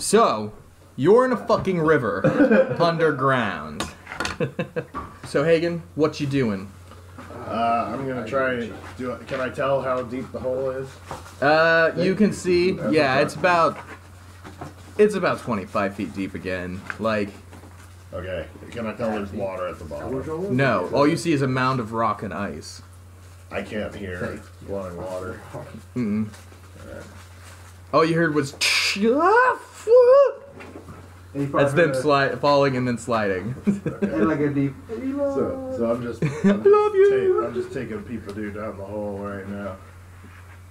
So, you're in a fucking river underground. so Hagen, what you doing? Uh, I'm gonna try and do it. Can I tell how deep the hole is? Uh, you can see, yeah, it's about it's about 25 feet deep again. Like, Okay. Can I tell there's water at the bottom? no, all you see is a mound of rock and ice. I can't hear flowing water. Mm-mm. All you heard was that's them slide falling and then sliding. Okay. like a deep. So, so I'm just, I'm just, love you. ta- I'm just taking people dude down the hole right now.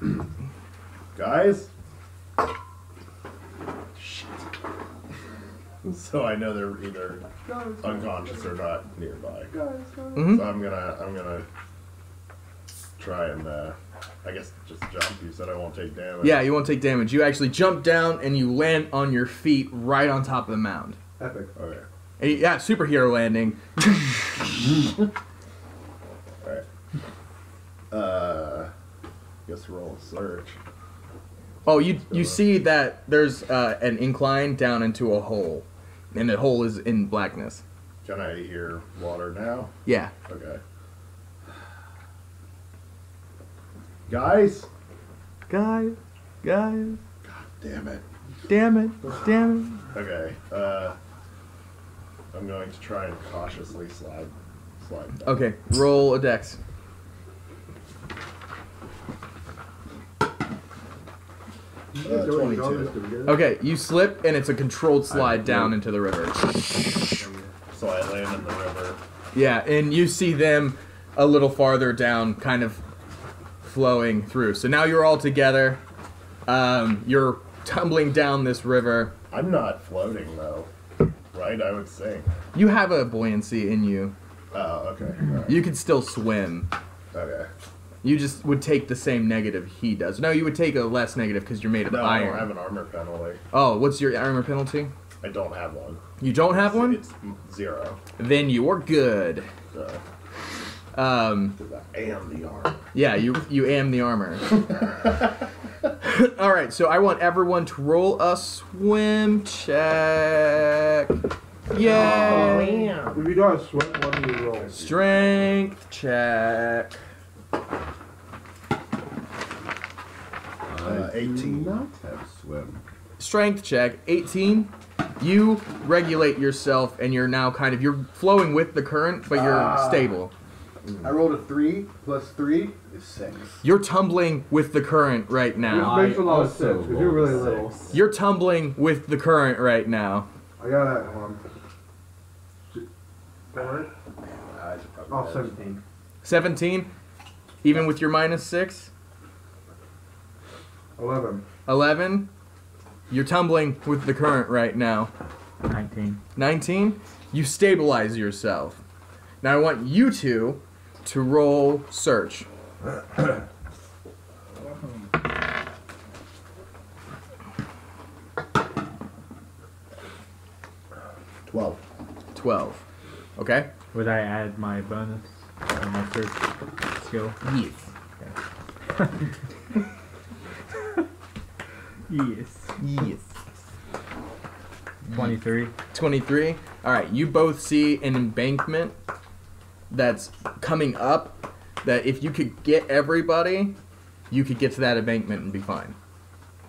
Guys? Shit. So I know they're either unconscious or not nearby. Mhm. So I'm gonna, I'm gonna try and, uh, I guess just jump. You said I won't take damage. Yeah, you won't take damage. You actually jump down and you land on your feet right on top of the mound. Epic. Okay. And yeah, superhero landing. Alright. Uh, guess roll a search. Oh, you you see that there's uh, an incline down into a hole, and the hole is in blackness. Can I hear water now? Yeah. Okay. Guys? Guys, guys, God Damn it. damn it, damn it. Okay. Uh, I'm going to try and cautiously slide, slide it. down. Okay, roll a dex. Uh, 22. Okay, you slip and it's a controlled slide down into the river. So I land in the river. Yeah, and you see them a little farther down, kind of flowing through. So now you're all together. Um, you're tumbling down this river. I'm not floating though, right? I would sink. You have a buoyancy in you. Oh, okay. Alright. You could still swim. Okay. You just would take the same negative he does. No, you would take a less negative because you're made of No, I iron. don't have an armor penalty. Oh, what's your armor penalty? I don't have one. You don't have one? It's zero. Then you're good. So, Um, 'cause I am the armor. yeah, you you am the armor. All right, so I want everyone to roll a swim check. Yay! If you don't sweat, what do you roll? Strength check. Uh, 18. Not have swim. Strength check. 18. You regulate yourself, and you're now kind of you're flowing with the current, but you're Ah. stable. Mm. I rolled a three plus three is six. You're tumbling with the current right This now. makes a lot of sense because you're really rolled little. You're tumbling with the current right now. I got that one. Alright. I should probably Oh, 17. 17, even with your minus 6. 11. 11, you're tumbling with the current right now. 19. 19, you stabilize yourself. Now I want you two to roll search. Twelve. 12. Okay? Would I add my bonus or my search skill? Yes. Yes. Yes. 23. 23. All right, you both see an embankment that's coming up that if you could get everybody, you could get to that embankment and be fine.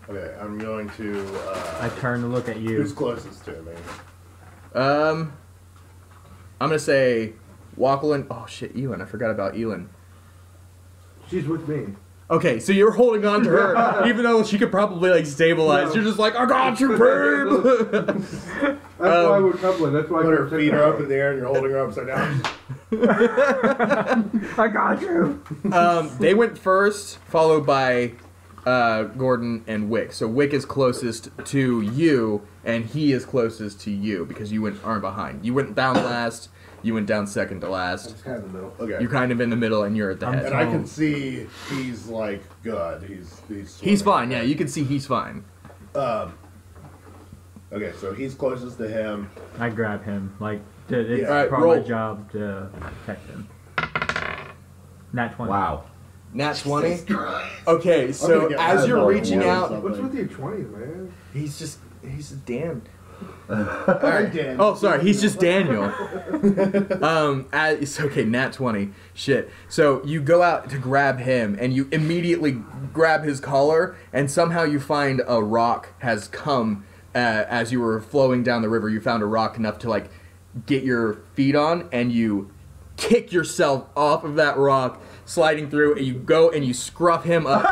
Okay, I'm going to. I Uh, turn to look at you. who's closest to me? Um, I'm gonna say Walklin. Oh shit, Elin. I forgot about Elin. She's with me. Okay, so you're holding on to her, even though she could probably like stabilize. No. You're just like, I got you, babe. That's why Um, we're coupling. That's why Put her feet are up in the air and you're holding her upside down. I got you! um, they went first, followed by uh, Gordon and Wick. So Wick is closest to you, and he is closest to you because you went aren't behind. You went down last. You went down second to last. It's kind of the middle. Okay. You're kind of in the middle, and you're at the I'm head. and I can see he's like good. He's he's. He's fine. Yeah, you can see he's fine. Um. Okay, so he's closest to him. I grab him. Like, d- it's Yeah. Alright, part of my job to protect him. Nat 20. Wow. Nat 20. Okay, so get as mad you're about reaching it. out, What's with your twenty man? he's just he's Dan. Dan. Oh, sorry, he's just Daniel. um, as, it's okay, Nat 20. Shit. So you go out to grab him, and you immediately grab his collar, and somehow you find a rock has come uh, as you were flowing down the river. You found a rock enough to like get your feet on, and you kick yourself off of that rock, sliding through, and you go and you scruff him up,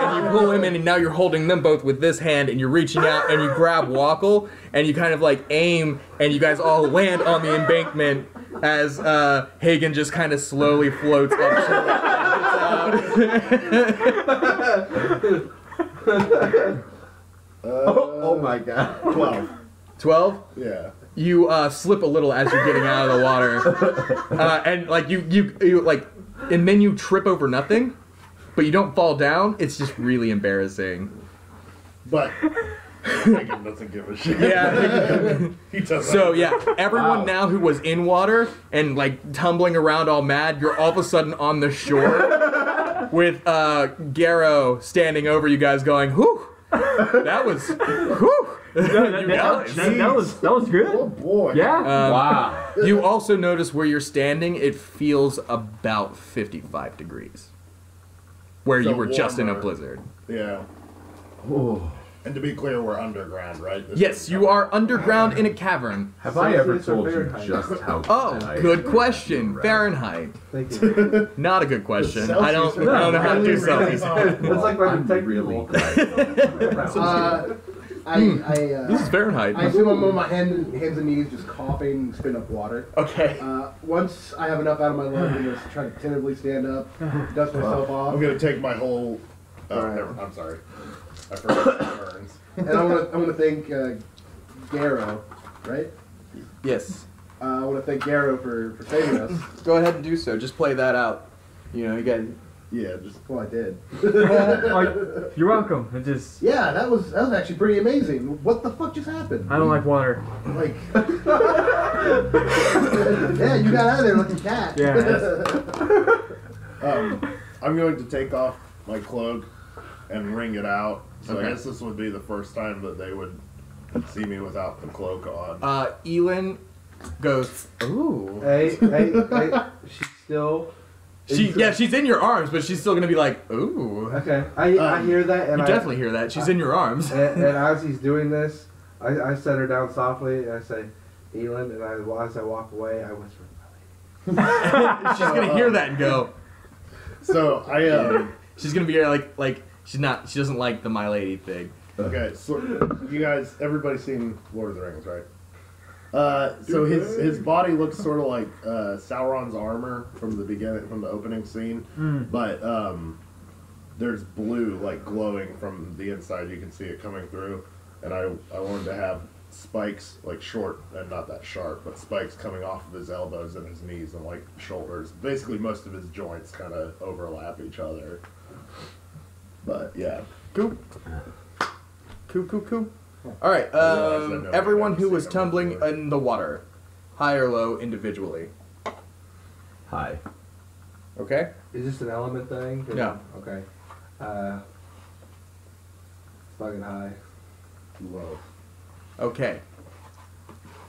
and you pull him in, and now you're holding them both with this hand, and you're reaching out, and you grab Wackle, and you kind of like aim, and you guys all land on the embankment as uh, Hagen just kind of slowly floats up. Uh, Oh, oh my god. Twelve. Twelve. Yeah. You uh, slip a little as you're getting out of the water, uh, and like you, you, you like, and then you trip over nothing, but you don't fall down. It's just really embarrassing. But Hagen doesn't give a shit. Yeah. he doesn't. so yeah, everyone Wow. now who was in water and like tumbling around all mad, you're all of a sudden on the shore with uh, Garrow standing over you guys, going, "Whew, that was, whew." that, that, that, that, that was that was Oh good. boy. Yeah. Um, wow. You also notice where you're standing, it feels about 55 degrees. Where you So were just in a blizzard. Yeah. Oh. And to be clear, we're underground, right? This Yes, you are underground in a cavern. Have I ever told you just how Oh, I good question. Fahrenheit. Thank you. Not a good question. I don't, I don't know how to do Fahrenheit? Celsius. It's like my I'm technical. really glad around. Uh, I, I, uh, This is Fahrenheit. I assume I'm on my hand, hands and knees, just coughing, spitting up water. Okay. Uh, once I have enough out of my lungs, I'm gonna try to tentatively stand up, dust myself off, I'm gonna take my whole. Oh, Alright. never, I'm sorry. I forgot the burns. and I want to I want to thank uh, Garrow, right? Yes. Uh, I want to thank Garrow for, for saving us. Go ahead and do so. Just play that out. You know, you got. Yeah, just Well, I did. like, you're welcome. It just Yeah, that was that was actually pretty amazing. What the fuck just happened? I don't like water. Like, yeah, you got out of there like a cat. Yeah. Um, I'm going to take off my cloak and wring it out. So Okay. I guess this would be the first time that they would see me without the cloak on. Uh, Elin goes, Ooh. Hey, hey, hey. She's still. She, yeah, she's in your arms, but she's still gonna be like, Ooh. Okay. I, I Um, hear that, and You I definitely hear that. She's in your arms. And, and as he's doing this, I, I set her down softly and I say, Elin, and I, as I walk away, I whisper, she's gonna hear that and go. So I um, She's gonna be like, like she's not. She doesn't like the My Lady thing. okay. So you guys, everybody's seen Lord of the Rings, right? Uh, so his his body looks sort of like uh, Sauron's armor from the beginning, from the opening scene, but um, there's blue like glowing from the inside. You can see it coming through, and I I wanted to have spikes like short and not that sharp, but spikes coming off of his elbows and his knees and like shoulders. Basically, most of his joints kind of overlap each other. But yeah, Cool. Cool, cool, cool. All right. I realize I Um, everyone who was tumbling in the water, high or low, individually. High. Okay. Is this an element thing? No. Okay. Uh, fucking high. low. Okay.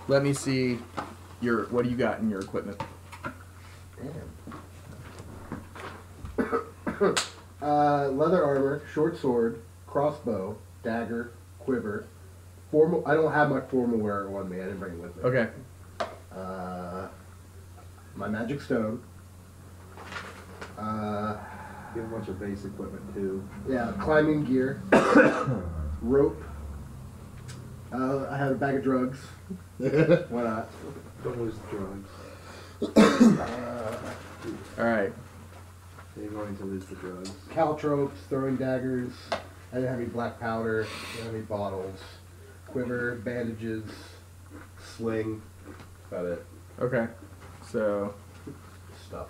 Let me see your. What do you got in your equipment? Uh, leather armor, short sword, crossbow, dagger, quiver. Formal. I don't have my formal wear on me. I didn't bring it with me. Okay. Uh, my magic stone. Uh, You have a bunch of base equipment too. yeah, climbing gear. rope. Uh, I had a bag of drugs. Why not? Don't lose the drugs. All right. You're going to lose the drugs. caltrops, throwing daggers. I didn't have any black powder. I didn't have any bottles. Quiver, bandages, sling. About it. Okay. So Stuff.